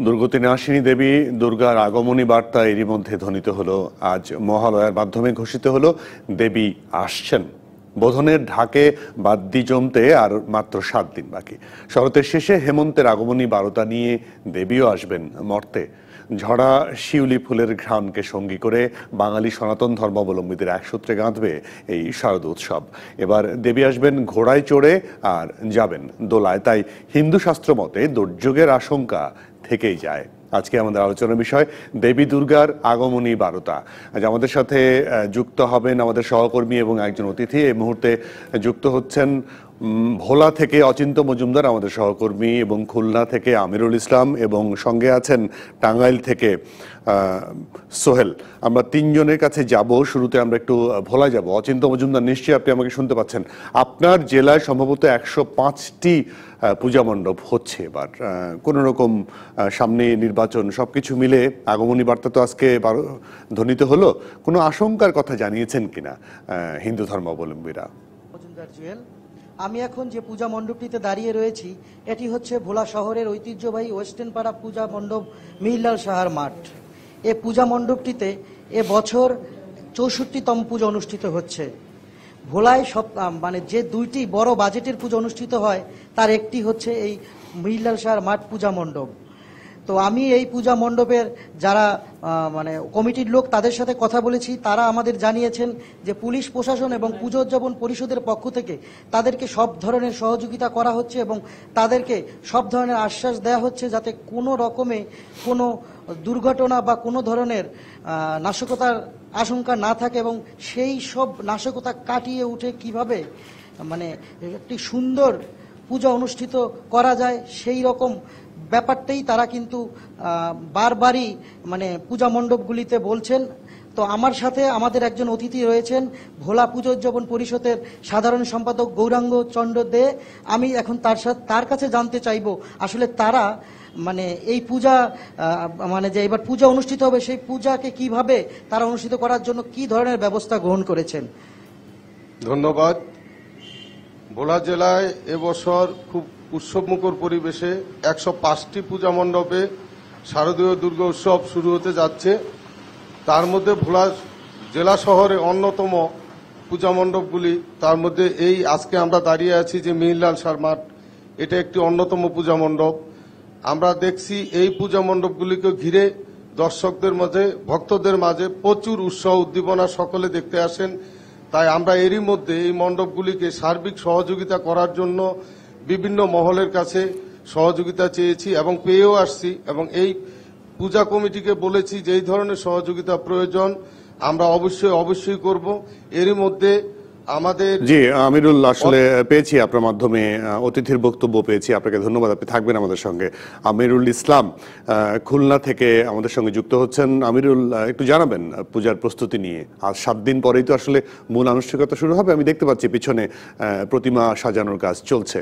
দুর্গতি নাশিনী দেবী দুর্গার আগমনী বার্তা এরই মধ্যে ধ্বনিত হলো। আজ মহালয়ার মাধ্যমে ঘোষিত হলো, দেবী আসছেন। বোধনের ঢাকে বাদ্যি জমতে আর মাত্র সাত দিন বাকি। শরতের শেষে হেমন্তের আগমনী বারতা নিয়ে দেবীও আসবেন মর্তে। ঝরা শিউলি ফুলের ঘ্রাণকে সঙ্গী করে বাঙালি সনাতন ধর্মাবলম্বীদের একসূত্রে গাঁথবে এই শারদ উৎসব। এবার দেবী আসবেন ঘোড়ায় চড়ে আর যাবেন দোলায়। তাই হিন্দু শাস্ত্র মতে দুর্যোগের আশঙ্কা থেকেই যায়। আজকে আমাদের আলোচনার বিষয় দেবী দুর্গার আগমনী বারতা আজ আমাদের সাথে যুক্ত হবেন আমাদের সহকর্মী এবং একজন অতিথি। এই মুহূর্তে যুক্ত হচ্ছেন ভোলা থেকে অচিন্ত মজুমদার আমাদের সহকর্মী এবং খুলনা থেকে আমিরুল ইসলাম এবং সঙ্গে আছেন টাঙ্গাইল থেকে সোহেল। আমরা তিনজনের কাছে যাব, শুরুতে আমরা একটু ভোলা যাব। অচিন্ত মজুমদার, নিশ্চয়ই আপনি আমাকে শুনতে পাচ্ছেন। আপনার জেলায় সম্ভবত একশো পাঁচটি পূজা মণ্ডপ হচ্ছে এবার। কোনো রকম সামনে নির্বাচন সবকিছু মিলে আগমনী বার্তা তো আজকে ধ্বনিত হলো। কোনো আশঙ্কার কথা জানিয়েছেন কিনা হিন্দু ধর্মাবলম্বীরা? জুয়েল আমি এখন যে পূজা মণ্ডপটিতে দাঁড়িয়ে রয়েছি, এটি হচ্ছে ভোলা শহরের ঐতিহ্যবাহী ওয়েস্টার্ন পাড়া পূজা মণ্ডপ মিহিরলাল সাহার মাঠ। এ পূজা মণ্ডপটিতে এ বছর চৌষট্টিতম পুজো অনুষ্ঠিত হচ্ছে। ভোলায় সব মানে যে দুইটি বড় বাজেটের পুজো অনুষ্ঠিত হয়, তার একটি হচ্ছে এই মিহিরলাল সাহার মাঠ পূজা মণ্ডপ। তো আমি এই পূজা মণ্ডপের যারা মানে কমিটির লোক, তাদের সাথে কথা বলেছি। তারা আমাদের জানিয়েছেন যে পুলিশ প্রশাসন এবং পুজো উদযাপন পরিষদের পক্ষ থেকে তাদেরকে সব ধরনের সহযোগিতা করা হচ্ছে এবং তাদেরকে সব ধরনের আশ্বাস দেওয়া হচ্ছে যাতে কোনো রকমে কোনো দুর্ঘটনা বা কোনো ধরনের নাশকতার আশঙ্কা না থাকে এবং সেই সব নাশকতা কাটিয়ে উঠে কীভাবে মানে একটি সুন্দর পূজা অনুষ্ঠিত করা যায়, সেই রকম ব্যাপারটাই তারা কিন্তু বারবারই মানে পূজা মণ্ডপগুলিতে বলছেন। তো আমার সাথে আমাদের একজন অতিথি রয়েছেন, ভোলা পুজো উদযাপন পরিষদের সাধারণ সম্পাদক গৌরাঙ্গ চন্দ্র দে। আমি এখন তার সাথে, তার কাছে জানতে চাইব, আসলে তারা মানে এই পূজা মানে যে এবার পূজা অনুষ্ঠিত হবে, সেই পূজাকে কীভাবে তারা অনুষ্ঠিত করার জন্য কি ধরনের ব্যবস্থা গ্রহণ করেছেন? ধন্যবাদ। ভোলা জেলায় এবছর খুব উৎসবমুখর পরিবেশে একশো পাঁচটি পূজা মণ্ডপে শারদীয় দুর্গা উৎসব শুরু হতে যাচ্ছে। তার মধ্যে ভোলা জেলা শহরে অন্যতম পূজা মণ্ডপগুলি, তার মধ্যে এই আজকে আমরা দাঁড়িয়ে আছি যে মিহিরলাল মাঠ। এটা একটি অন্যতম পূজা মণ্ডপ। আমরা দেখছি এই পূজা মণ্ডপগুলিকে ঘিরে দর্শকদের মাঝে, ভক্তদের মাঝে প্রচুর উৎসাহ, উদ্দীপনা সকলে দেখতে আসেন। তাই আমরা এরই মধ্যে এই মণ্ডপগুলিকে সার্বিক সহযোগিতা করার জন্য বিভিন্ন মহলের কাছে সহযোগিতা চেয়েছি এবং পেয়েও আসছি এবং এই পূজা কমিটিকে বলেছি যে এই ধরনের সহযোগিতা প্রয়োজন, আমরা অবশ্যই অবশ্যই করব। এরই মধ্যে আমাদের জি, আমিরুল আসলে পেয়েছি আপনার মাধ্যমে অতিথির বক্তব্য পেয়েছি। আপনাকে ধন্যবাদ, আপনি থাকবেন আমাদের সঙ্গে। আমিরুল ইসলাম খুলনা থেকে আমাদের সঙ্গে যুক্ত হচ্ছেন। আমিরুল একটু জানাবেন পূজার প্রস্তুতি নিয়ে। আর সাত দিন পরেই তো আসলে মূল আনুষ্ঠানিকতা শুরু হবে। আমি দেখতে পাচ্ছি পিছনে প্রতিমা সাজানোর কাজ চলছে।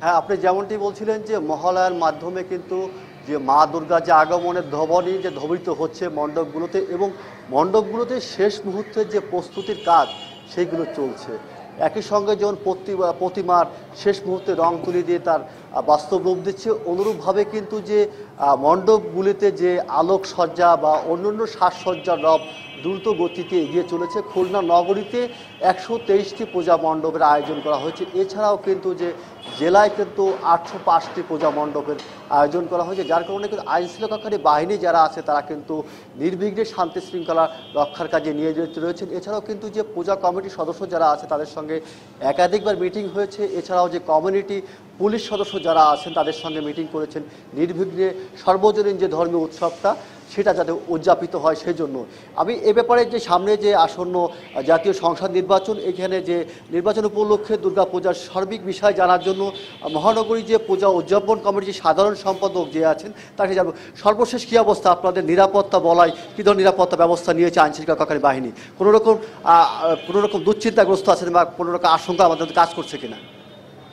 হ্যাঁ আপনি যেমনটি বলছিলেন যে মহালয়ার মাধ্যমে কিন্তু যে মা দুর্গা যে আগমনের ধবনী যে ধ্বনিত হচ্ছে মণ্ডপগুলোতে এবং মণ্ডপগুলোতে শেষ মুহূর্তের যে প্রস্তুতির কাজ সেইগুলো চলছে। একই সঙ্গে যেমন প্রতি- প্রতিমার শেষ মুহূর্তে রং তুলি দিয়ে তার বাস্তব রূপ দিচ্ছে, অনুরূপভাবে কিন্তু যে মণ্ডপগুলিতে যে আলোকসজ্জা বা অন্যান্য সাজসজ্জার রব দ্রুত গতিতে এগিয়ে চলেছে। খুলনা নগরীতে একশো তেইশটি পূজা মণ্ডপের আয়োজন করা হয়েছে। এছাড়াও কিন্তু যে জেলায় কিন্তু আটশো পাঁচটি পূজা মণ্ডপের আয়োজন করা হয়েছে, যার কারণে কিন্তু আইন শৃঙ্খলাকারী বাহিনী যারা আছে তারা কিন্তু নির্বিঘ্নে শান্তি শৃঙ্খলা রক্ষার কাজে নিয়োজিত রয়েছেন। এছাড়াও কিন্তু যে পূজা কমিটির সদস্য যারা আছে তাদের সঙ্গে একাধিকবার মিটিং হয়েছে। এছাড়াও যে কমিউনিটি পুলিশ সদস্য যারা আছেন তাদের সঙ্গে মিটিং করেছেন। নির্বিঘ্নে সর্বজনীন যে ধর্মীয় উৎসবটা সেটা যাতে উদযাপিত হয় সেই জন্য আমি এ ব্যাপারে যে সামনে যে আসন্ন জাতীয় সংসদ নির্বাচন, এখানে যে নির্বাচন উপলক্ষে দুর্গাপূজার সার্বিক বিষয় জানার জন্য মহানগরী যে পূজা উদযাপন কমিটির সাধারণ সম্পাদক যে আছেন, তাকে জানব সর্বশেষ কী অবস্থা? আপনাদের নিরাপত্তা বলায় কী ধরনের নিরাপত্তা ব্যবস্থা নিয়েছে আইন শৃঙ্খলাকারী বাহিনী? কোনোরকম কোনোরকম দুশ্চিন্তাগ্রস্ত আছেন বা কোনো রকম আশঙ্কা আমাদের কাজ করছে কিনা?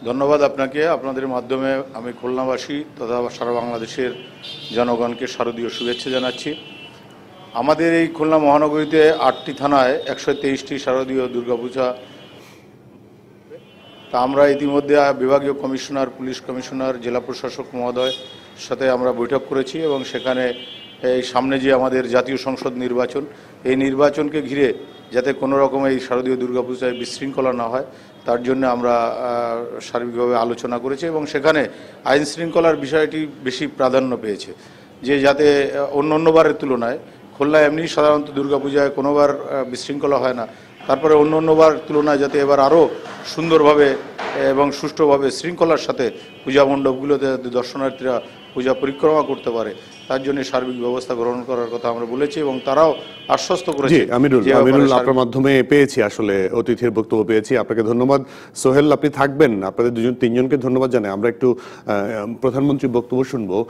ধন্যবাদ আপনাকে। আপনাদের মাধ্যমে আমি খুলনাবাসী তথা সারা বাংলাদেশের জনগণকে শারদীয় শুভেচ্ছা জানাচ্ছি। আমাদের এই খুলনা মহানগরীতে আটটি থানায় একশো তেইশটি শারদীয় দুর্গাপূজা। তা আমরা ইতিমধ্যে বিভাগীয় কমিশনার, পুলিশ কমিশনার, জেলা প্রশাসক মহোদয় সাথে আমরা বৈঠক করেছি এবং সেখানে এই সামনে যে আমাদের জাতীয় সংসদ নির্বাচন, এই নির্বাচনকে ঘিরে যাতে কোনো রকম এই শারদীয় দুর্গাপূজায় বিশৃঙ্খলা না হয়, তার জন্য আমরা সার্বিকভাবে আলোচনা করেছি এবং সেখানে আইন শৃঙ্খলার বিষয়টি বেশি প্রাধান্য পেয়েছে। যে যাতে অন্য অন্যবারের তুলনায় খুলনায় এমনি সাধারণত দুর্গাপূজায় কোনোবার বিশৃঙ্খলা হয় না। তারপরে অন্য অন্যবার তুলনায় যাতে এবার আরও সুন্দরভাবে এবং সুষ্ঠুভাবে শৃঙ্খলার সাথে পূজা মণ্ডপগুলোতে দর্শনার্থীরা পূজা পরিক্রমা করতে পারে তার জন্য সার্বিক ব্যবস্থা গ্রহণ করার কথা আমরা বলেছি এবং তারাও আশ্বস্ত করেছে আমিরুল আমিরুল আপনার মাধ্যমে পেয়েছি আসলে অতিথির বক্তব্য পেয়েছি। আপনাকে ধন্যবাদ। সোহেল আপনি থাকবেন। আপনাদের দুজন তিনজনকে ধন্যবাদ জানাই। আমরা একটু আহ, প্রধানমন্ত্রীর বক্তব্য শুনব।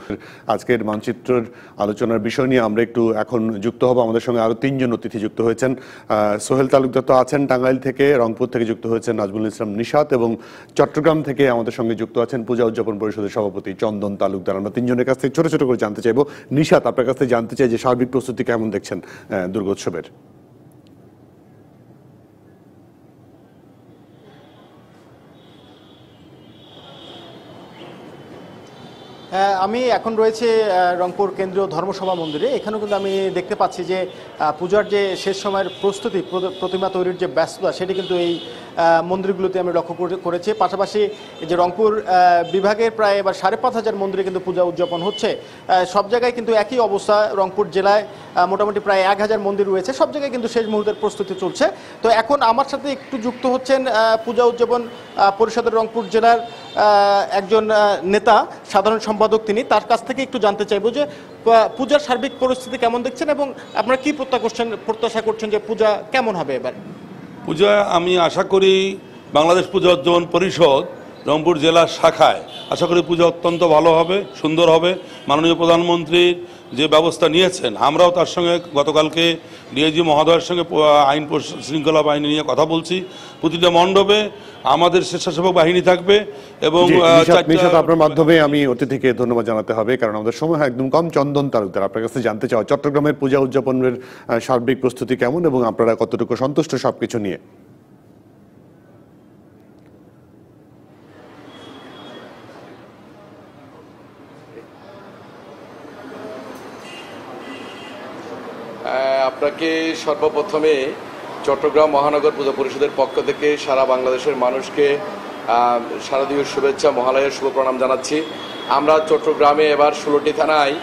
আজকের মানচিত্রের আলোচনার বিষয় নিয়ে আমরা একটু এখন যুক্ত হব। আমাদের সঙ্গে আরও তিনজন অতিথি যুক্ত হয়েছেন। আহ, সোহেল তালুকদার তো আছেন টাঙ্গাইল থেকে রংপুর থেকে যুক্ত হয়েছেন নাজমুল ইসলাম নিশাত এবং চট্টগ্রাম থেকে আমাদের সঙ্গে যুক্ত আছেন পূজা উদযাপন পরিষদের সভাপতি চন্দন তালুকদার। আমরা তিনজনের কাছ থেকে ছোট ছোট করে জানতে চাইব। নিশাত আপনার কাছ জানতে চাই যে সার্বিক প্রস্তুতি কেমন দেখছেন দুর্গোৎসবের? হ্যাঁ, আমি এখন রয়েছে রংপুর কেন্দ্রীয় ধর্মসভা মন্দিরে। এখানেও কিন্তু আমি দেখতে পাচ্ছি যে পূজার যে শেষ সময়ের প্রস্তুতি প্রতিমা তৈরির যে ব্যস্ততা সেটি কিন্তু এই মন্দিরগুলোতে আমি লক্ষ্য করে- করেছি। পাশাপাশি যে রংপুর বিভাগের প্রায় এবার সাড়ে পাঁচ হাজার মন্দিরে কিন্তু পূজা উদযাপন হচ্ছে। সব জায়গায় কিন্তু একই অবস্থা রংপুর জেলায়। মোটামুটি প্রায় এক হাজার মন্দির রয়েছে। সব জায়গায় কিন্তু শেষ মুহূর্তের প্রস্তুতি চলছে। তো এখন আমার সাথে একটু যুক্ত হচ্ছেন পূজা উদযাপন পরিষদের রংপুর জেলার একজন নেতা, সাধারণ সম্পাদক তিনি। তার কাছ থেকে একটু জানতে চাইব যে পূজার সার্বিক পরিস্থিতি কেমন দেখছেন এবং আপনারা কি প্রত্যাশা করছেন প্রত্যাশা করছেন যে পূজা কেমন হবে এবার? পূজা আমি আশা করি বাংলাদেশ পূজা উজ্জীবন পরিষদ রংপুর জেলার শাখায় আশা করি পূজা অত্যন্ত ভালো হবে, সুন্দর হবে। মাননীয় প্রধানমন্ত্রী যে ব্যবস্থা নিয়েছেন আমরাও তার সঙ্গে গতকালকে ডিআইজি মহোদয়ের সঙ্গে আইন শৃঙ্খলা বাহিনী নিয়ে কথা বলছি। প্রতিটা মণ্ডপে আমাদের স্বেচ্ছাসেবক বাহিনী থাকবে এবং আপনার মাধ্যমে আমি অতিথিকে ধন্যবাদ জানাতে হবে কারণ আমাদের সময় একদম কম। চন্দন তালুকদার আপনার কাছে জানতে চাওয়া চট্টগ্রামের পূজা উদযাপনের সার্বিক প্রস্তুতি কেমন এবং আপনারা কতটুকু সন্তুষ্ট সবকিছু নিয়ে? আপনাকে সর্বপ্রথমে চট্টগ্রাম মহানগর পূজা পরিষদের পক্ষ থেকে সারা বাংলাদেশের মানুষকে শারদীয় শুভেচ্ছা মহালয়ের শুভ প্রণাম জানাচ্ছি। আমরা চট্টগ্রামে এবার ষোলোটি থানায়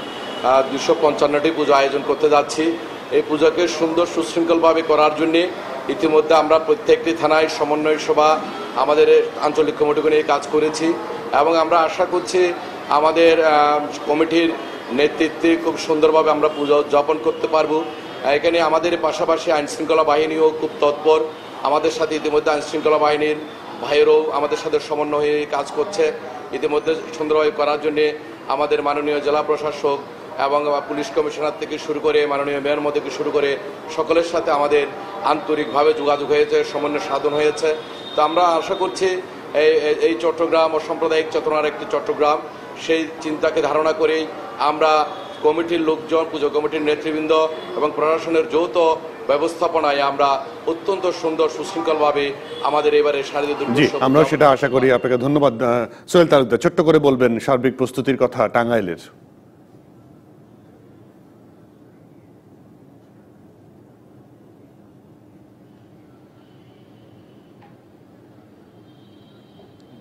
দুশো পঞ্চান্নটি পুজো আয়োজন করতে যাচ্ছি। এই পুজোকে সুন্দর সুশৃঙ্খলভাবে করার জন্যে ইতিমধ্যে আমরা প্রত্যেকটি থানায় সমন্বয় সভা আমাদের আঞ্চলিক কমিটিকে নিয়ে কাজ করেছি এবং আমরা আশা করছি আমাদের কমিটির নেতৃত্বে খুব সুন্দরভাবে আমরা পূজা উদযাপন করতে পারব। এখানে আমাদের পাশাপাশি আইনশৃঙ্খলা বাহিনীও খুব তৎপর। আমাদের সাথে ইতিমধ্যে আইনশৃঙ্খলা বাহিনীর ভাইয়েরও আমাদের সাথে সমন্বয় কাজ করছে। ইতিমধ্যে সুন্দরভাবে করার জন্যে আমাদের মাননীয় জেলা প্রশাসক এবং পুলিশ কমিশনার থেকে শুরু করে মাননীয় মেয়র মধ্যে শুরু করে সকলের সাথে আমাদের আন্তরিকভাবে যোগাযোগ হয়েছে, সমন্বয় সাধন হয়েছে। তো আমরা আশা করছি এই- এই চট্টগ্রাম ও সাম্প্রদায়িক চেতনার একটি চট্টগ্রাম। সেই চিন্তাকে ধারণা করেই আমরা কমিটির লোকজন, পুজো কমিটির নেতৃবৃন্দ এবং প্রশাসনের যৌথ ব্যবস্থাপনায় আমরা অত্যন্ত সুন্দর সুশৃঙ্খলভাবে আমাদের এবারে শারদীয় আমরা সেটা আশা করি। আপনাকে ধন্যবাদ সোহেল তালুকদার। ছোট্ট করে বলবেন সার্বিক প্রস্তুতির কথা টাঙ্গাইলের।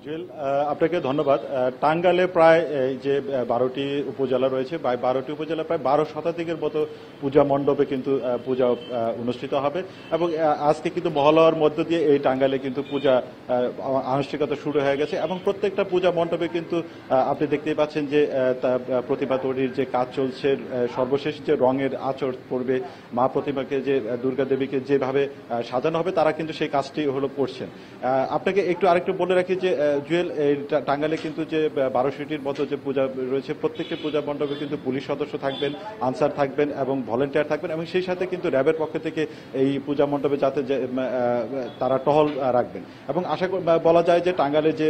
জুয়েল আপনাকে ধন্যবাদ। টাঙ্গালে প্রায় এই যে বারোটি উপজেলা রয়েছে বারোটি উপজেলা প্রায় বারো শতাধিকের মতো পূজা মণ্ডপে কিন্তু পূজা অনুষ্ঠিত হবে এবং আজকে কিন্তু মহলার মধ্য দিয়ে এই টাঙ্গালে কিন্তু পূজা আনুষ্ঠানিকতা শুরু হয়ে গেছে এবং প্রত্যেকটা পূজা মণ্ডপে কিন্তু আপনি দেখতেই পাচ্ছেন যে প্রতিমা তৈরির যে কাজ চলছে সর্বশেষ যে রঙের আচর পড়বে, মা প্রতিমাকে যে দুর্গা দেবীকে যেভাবে সাজানো হবে, তারা কিন্তু সেই কাজটি হলো করছেন। আপনাকে একটু আরেকটু বলে রাখি যে জুয়েল এই টা- টাঙ্গাইলে কিন্তু যে বারোশোটির মতো যে পূজা রয়েছে প্রত্যেকটি পূজা মণ্ডপে কিন্তু পুলিশ সদস্য থাকবেন আনসার থাকবেন এবং ভলেন্টিয়ার থাকবেন এবং সেই সাথে কিন্তু র্যাবের পক্ষ থেকে এই পূজা মণ্ডপে যাতে তারা টহল রাখবেন। এবং আশা বলা যায় যে টাঙ্গালে যে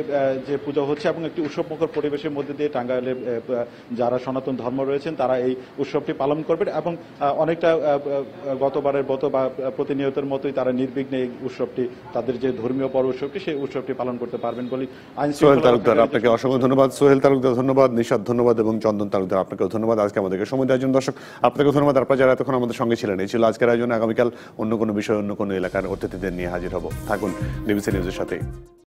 যে পূজা হচ্ছে এবং একটি উৎসবমুখর পরিবেশের মধ্যে দিয়ে টাঙ্গাইলে আহ, যারা সনাতন ধর্ম রয়েছেন তারা এই উৎসবটি পালন করবেন এবং অনেকটা গতবারের মতো বা প্রতিনিয়তের মতোই তারা নির্বিঘ্নে এই উৎসবটি তাদের যে ধর্মীয় পর্ব উৎসবটি সেই উৎসবটি পালন করতে পারবেন বলে আইন সোহেল তালুকদার আপনাকে অসংখ্য ধন্যবাদ। সোহেল তালুকদার ধন্যবাদ। নিশাদ ধন্যবাদ। এবং চন্দন তালুকদার আপনাকে ধন্যবাদ। আজকে আমাদেরকে সময় দেওয়ার জন্য দর্শক আপনাকে ধন্যবাদ। আপনার যারা এতক্ষণ আমাদের সঙ্গে ছিলেন এই ছিল আজকের আয়োজন। আগামীকাল অন্য কোনো বিষয় অন্য কোনো এলাকার অতিথিদের নিয়ে হাজির হব। থাকুন ডিবিসি নিউজের সাথে।